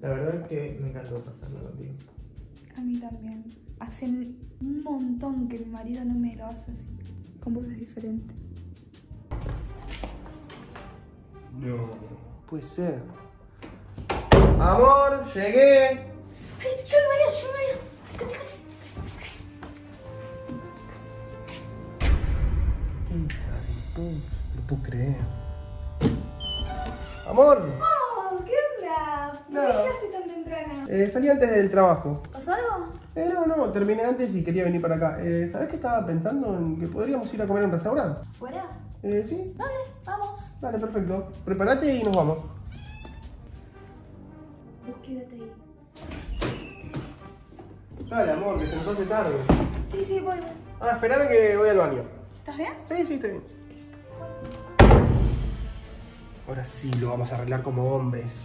La verdad es que me encantó pasarla contigo. A mí también. Hace un montón que mi marido no me lo hace así. Con vos es diferente. No, puede ser. Amor, llegué. ¡Ay, yo el marido, yo el marido! ¡Cate, cate! Qué hija de puta. No puedo creer. Amor, ¡Oh, qué onda! ¿Por qué No. llegaste tan temprano? eh, salí antes del trabajo. ¿Pasó algo? Eh, no, no, terminé antes y quería venir para acá. Eh, ¿Sabes que estaba pensando en que podríamos ir a comer a un restaurante? ¿Fuera? Eh, ¿sí? Dale, vamos. Dale, perfecto. Prepárate y nos vamos. Vos quédate ahí. Dale, amor, que se nos hace tarde. Sí, sí, voy. voy. Ah, esperame que voy al baño. ¿Estás bien? Sí, sí, estoy bien. Ahora sí lo vamos a arreglar como hombres.